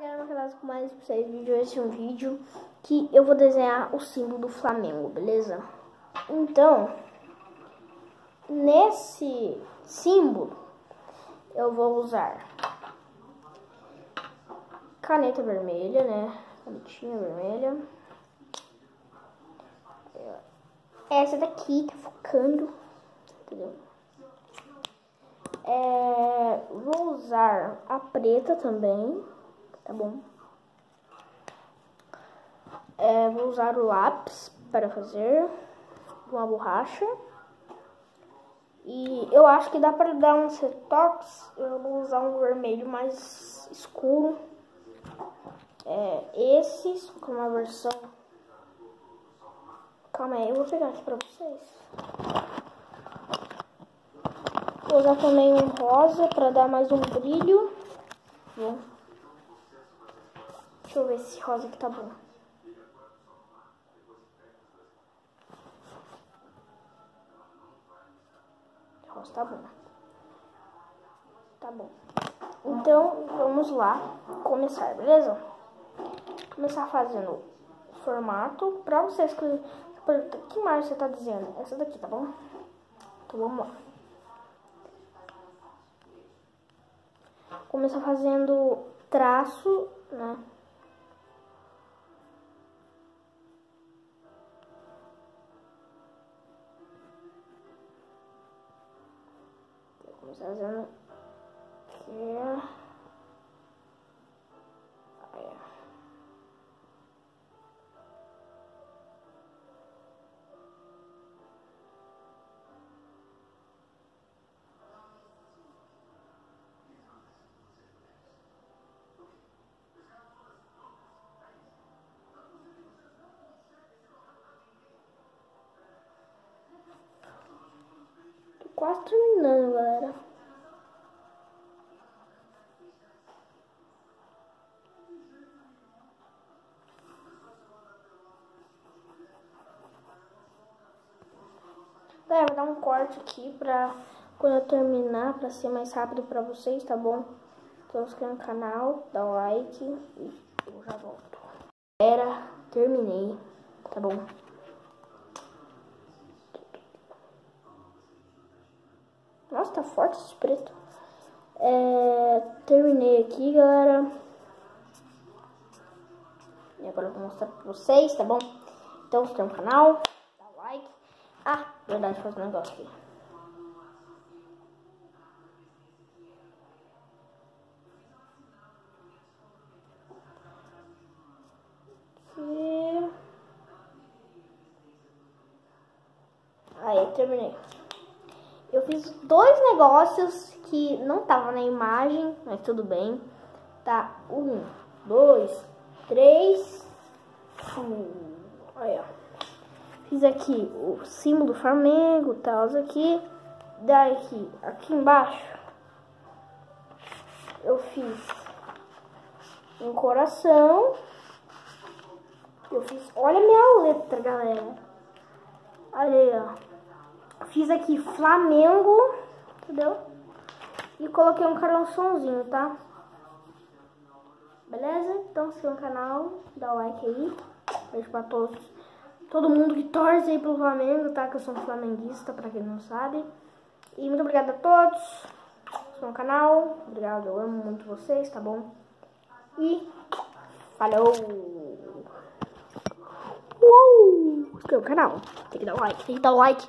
galera, canal com mais pra vocês vídeo. Esse é um vídeo que eu vou desenhar o símbolo do Flamengo, beleza? Então, nesse símbolo, eu vou usar caneta vermelha, né? Canetinha vermelha. Essa daqui tá focando, entendeu? É, vou usar a preta também, tá bom? É, vou usar o lápis para fazer uma borracha. E eu acho que dá para dar uns retoques. Eu vou usar um vermelho mais escuro. É, esse, com uma versão... Calma aí, eu vou pegar aqui para vocês. Vou usar também um rosa para dar mais um brilho. Deixa eu ver se rosa aqui tá bom. Rosa tá bom. Tá bom. Então, vamos lá começar, beleza? Começar fazendo o formato. Pra vocês que... Que mais você tá dizendo? Essa daqui, tá bom? Então, vamos lá. Começar fazendo traço, né? Vou começar fazendo quase terminando, galera. Galera, vou dar um corte aqui pra quando eu terminar, pra ser mais rápido pra vocês, tá bom? Então se inscreva no canal, dá um like e eu já volto. Galera, terminei, tá bom? Nossa, tá forte esse preto. É, terminei aqui, galera. E agora eu vou mostrar pra vocês, tá bom? Então, se tem um canal, dá like. Ah, verdade, fazer um negócio aqui. Aí, terminei. Eu fiz dois negócios que não tava na imagem, mas tudo bem. Tá, um, dois, três. Aí, ó. Fiz aqui o símbolo do Flamengo, tal, aqui. Daí aqui, aqui embaixo, eu fiz um coração. Eu fiz, olha a minha letra, galera. Olha aí, ó. Fiz aqui Flamengo, entendeu? E coloquei um coraçãozinho, tá? Beleza? Então, se inscreva no canal, dá o like aí. Beijo pra todos. Todo mundo que torce aí pelo Flamengo, tá? Que eu sou um flamenguista, pra quem não sabe. E muito obrigada a todos. Se no canal. Obrigado, eu amo muito vocês, tá bom? E falou! Uh! Inscreva no canal. Tem que dar o like, tem que dar o like.